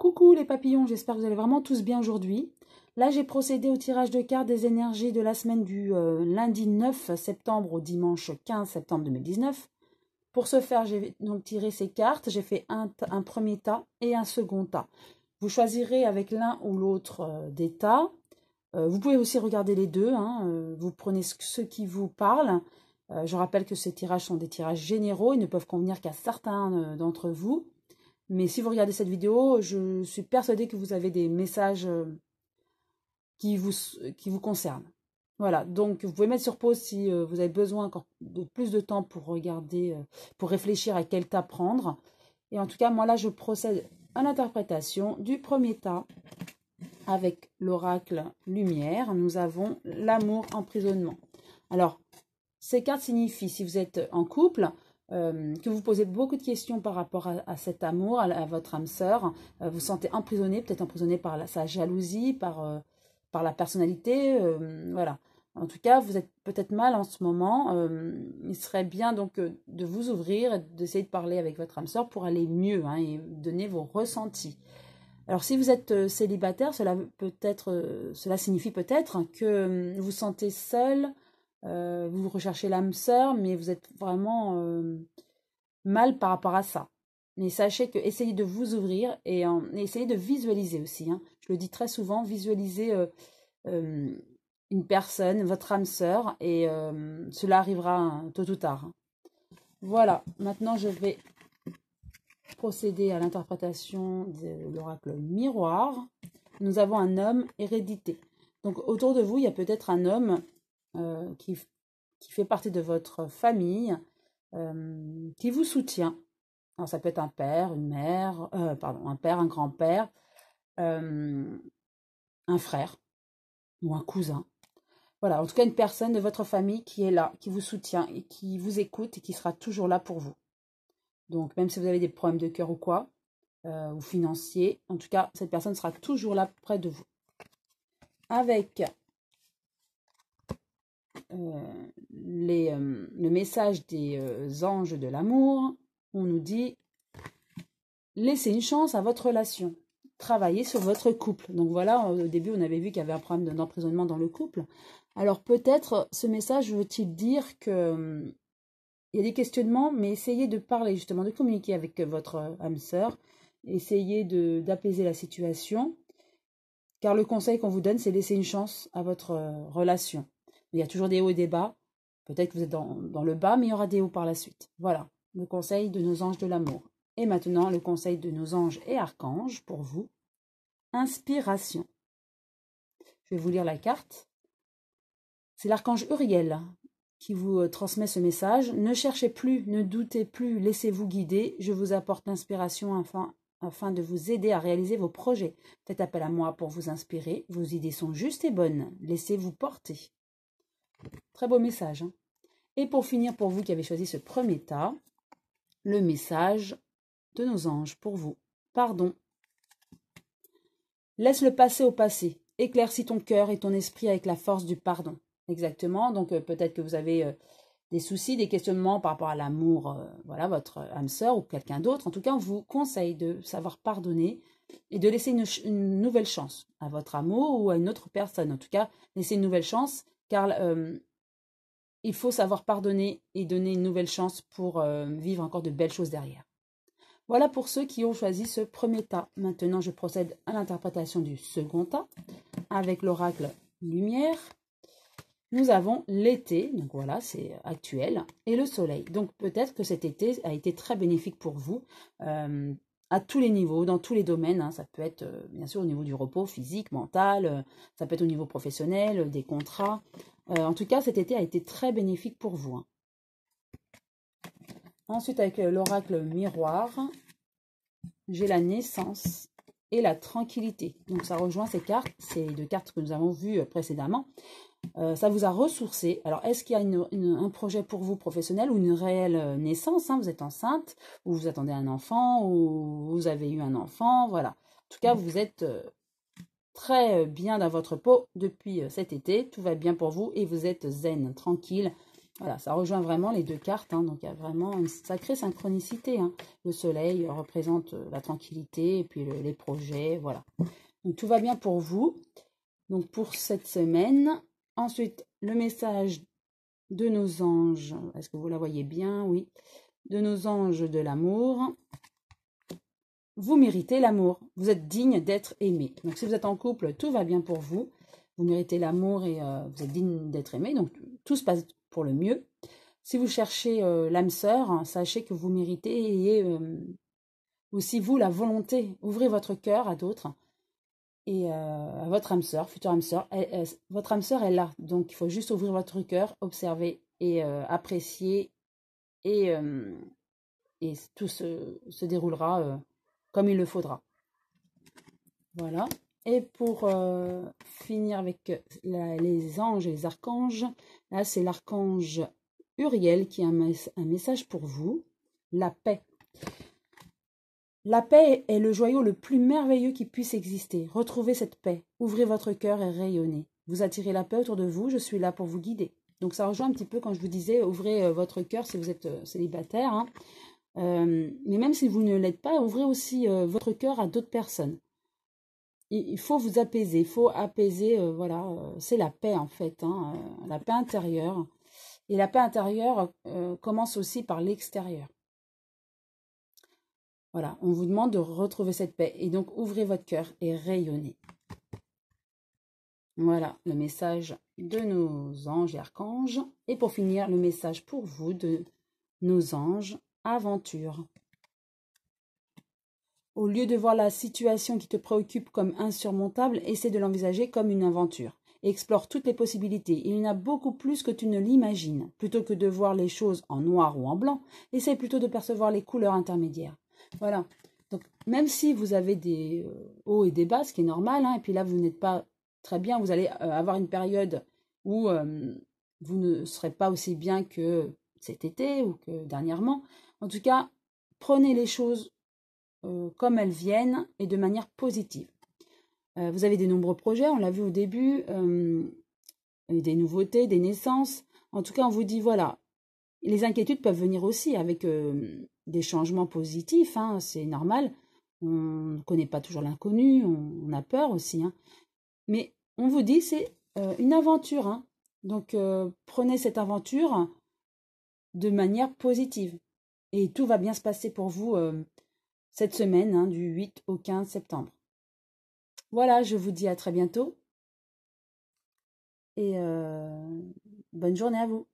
Coucou les papillons, j'espère que vous allez vraiment tous bien aujourd'hui. Là, j'ai procédé au tirage de cartes des énergies de la semaine du euh, lundi 9 septembre au dimanche 15 septembre 2019. Pour ce faire, j'ai donc tiré ces cartes. J'ai fait un, premier tas et un second tas. Vous choisirez avec l'un ou l'autre euh, des tas. Euh, vous pouvez aussi regarder les deux. Hein. vous prenez ce, qui vous parle. je rappelle que ces tirages sont des tirages généraux. Ils ne peuvent convenir qu'à certains d'entre vous. Mais si vous regardez cette vidéo, je suis persuadée que vous avez des messages euh, qui vous, concernent. Voilà, donc vous pouvez mettre sur pause si euh, vous avez besoin encore de plus de temps pour regarder, euh, pour réfléchir à quel tas prendre. Et en tout cas, moi là, je procède à l'interprétation du premier tas avec l'oracle lumière. Nous avons l'amour emprisonnement. Alors, ces cartes signifient, si vous êtes en couple, euh, que vous posez beaucoup de questions par rapport à, cet amour, à, votre âme sœur. Euh, vous sentez emprisonné, peut-être emprisonné par sa jalousie, par, euh, par la personnalité. voilà. En tout cas, vous êtes peut-être mal en ce moment. il serait bien donc de vous ouvrir et d'essayer de parler avec votre âme sœur pour aller mieux hein, et donner vos ressentis. Alors, si vous êtes célibataire, cela peut être, cela signifie peut-être que vous vous sentez seul, euh, vous recherchez l'âme sœur, mais vous êtes vraiment euh, mal par rapport à ça. Mais sachez que essayez de vous ouvrir et, essayez de visualiser aussi. Hein. Je le dis très souvent, visualisez euh, une personne, votre âme sœur, et cela arrivera hein, tôt ou tard. Hein. Voilà, maintenant je vais procéder à l'interprétation de l'oracle miroir. Nous avons un homme hérédité. Donc autour de vous, il y a peut-être un homme euh, qui, fait partie de votre famille, euh, qui vous soutient. Alors, ça peut être un père, une mère, euh, pardon, un père, un grand-père, un frère ou un cousin. Voilà, en tout cas une personne de votre famille qui est là, qui vous soutient et qui vous écoute et qui sera toujours là pour vous. Donc même si vous avez des problèmes de cœur ou quoi, ou financiers, en tout cas cette personne sera toujours là près de vous. Avec les, euh, le message des euh, anges de l'amour, on nous dit laissez une chance à votre relation, travaillez sur votre couple. Donc voilà, au début on avait vu qu'il y avait un problème d'emprisonnement dans le couple. Alors peut-être ce message veut-il dire que il y a des questionnements, mais essayez de parler justement, de communiquer avec votre âme sœur, essayez d'apaiser la situation, car le conseil qu'on vous donne, c'est laisser une chance à votre relation. Il y a toujours des hauts et des bas. Peut-être que vous êtes dans, le bas, mais il y aura des hauts par la suite. Voilà, le conseil de nos anges de l'amour. Et maintenant, le conseil de nos anges et archanges pour vous. Inspiration. Je vais vous lire la carte. C'est l'archange Uriel qui vous euh, transmet ce message. Ne cherchez plus, ne doutez plus, laissez-vous guider. Je vous apporte l'inspiration afin, afin de vous aider à réaliser vos projets. Faites appel à moi pour vous inspirer. Vos idées sont justes et bonnes. Laissez-vous porter. Très beau message. Hein. Et pour finir, pour vous qui avez choisi ce premier tas, le message de nos anges pour vous. Pardon. Laisse le passé au passé. Éclaircis ton cœur et ton esprit avec la force du pardon. Exactement. Donc euh, peut-être que vous avez euh, des soucis, des questionnements par rapport à l'amour, euh, voilà, votre âme sœur ou quelqu'un d'autre. En tout cas, on vous conseille de savoir pardonner et de laisser une, une, nouvelle chance à votre amour ou à une autre personne. En tout cas, laisser une nouvelle chance car il faut savoir pardonner et donner une nouvelle chance pour vivre encore de belles choses derrière. Voilà pour ceux qui ont choisi ce premier tas. Maintenant, je procède à l'interprétation du second tas avec l'oracle lumière. Nous avons l'été, donc voilà, c'est actuel, et le soleil. Donc peut-être que cet été a été très bénéfique pour vous. À tous les niveaux, dans tous les domaines. Hein. Ça peut être euh, bien sûr au niveau du repos physique, mental, euh, ça peut être au niveau professionnel, euh, des contrats. en tout cas, cet été a été très bénéfique pour vous. Hein. Ensuite, avec l'oracle miroir, j'ai la naissance et la tranquillité. Donc ça rejoint ces cartes, ces deux cartes que nous avons vues précédemment. Euh, ça vous a ressourcé. Alors, est-ce qu'il y a un projet pour vous professionnel ou une réelle euh, naissance hein? Vous êtes enceinte, ou vous attendez un enfant, ou vous avez eu un enfant, voilà. En tout cas, vous êtes euh, très bien dans votre peau depuis cet été. Tout va bien pour vous et vous êtes zen, tranquille. Voilà, ça rejoint vraiment les deux cartes. Hein. donc, il y a vraiment une sacrée synchronicité. Hein. Le soleil représente la tranquillité et puis les projets. Voilà. Donc, tout va bien pour vous. Donc, pour cette semaine. Ensuite, le message de nos anges. Est-ce que vous la voyez bien? Oui. De nos anges de l'amour. Vous méritez l'amour. Vous êtes digne d'être aimé. Donc, si vous êtes en couple, tout va bien pour vous. Vous méritez l'amour et euh, vous êtes digne d'être aimé. Donc, tout se passe pour le mieux. Si vous cherchez euh, l'âme sœur, sachez que vous méritez et euh, aussi vous la volonté. Ouvrez votre cœur à d'autres et à votre âme sœur, future âme sœur. votre âme sœur est là. Donc, il faut juste ouvrir votre cœur, observer et apprécier et, et tout se, se déroulera comme il le faudra. Voilà. Et pour euh, finir avec les anges et les archanges, là c'est l'archange Uriel qui a un, message pour vous, la paix. La paix est le joyau le plus merveilleux qui puisse exister. Retrouvez cette paix, ouvrez votre cœur et rayonnez. Vous attirez la paix autour de vous, je suis là pour vous guider. Donc ça rejoint un petit peu quand je vous disais, ouvrez euh, votre cœur si vous êtes euh, célibataire. Hein. mais même si vous ne l'êtes pas, ouvrez aussi votre cœur à d'autres personnes il faut vous apaiser, il faut apaiser, euh, voilà, euh, c'est la paix en fait, hein, euh, la paix intérieure. Et la paix intérieure commence aussi par l'extérieur. Voilà, on vous demande de retrouver cette paix. Et donc, ouvrez votre cœur et rayonnez. Voilà le message de nos anges et archanges. Et pour finir, le message pour vous de nos anges, aventure. Au lieu de voir la situation qui te préoccupe comme insurmontable, essaie de l'envisager comme une aventure. Explore toutes les possibilités. Il y en a beaucoup plus que tu ne l'imagines. Plutôt que de voir les choses en noir ou en blanc, essaie plutôt de percevoir les couleurs intermédiaires. Voilà. Donc, même si vous avez des euh, hauts et des bas, ce qui est normal, hein, et puis là, vous n'êtes pas très bien, vous allez euh, avoir une période où vous ne serez pas aussi bien que cet été ou que dernièrement. En tout cas, prenez les choses euh, comme elles viennent et de manière positive. Vous avez des nombreux projets, on l'a vu au début, des nouveautés, des naissances. En tout cas, on vous dit, voilà, les inquiétudes peuvent venir aussi avec des changements positifs, hein, c'est normal. On ne connaît pas toujours l'inconnu, on, a peur aussi. Hein. Mais on vous dit, c'est une aventure. Hein. Donc, prenez cette aventure de manière positive. Et tout va bien se passer pour vous cette semaine, du 8 au 15 septembre. Voilà, je vous dis à très bientôt et euh, bonne journée à vous.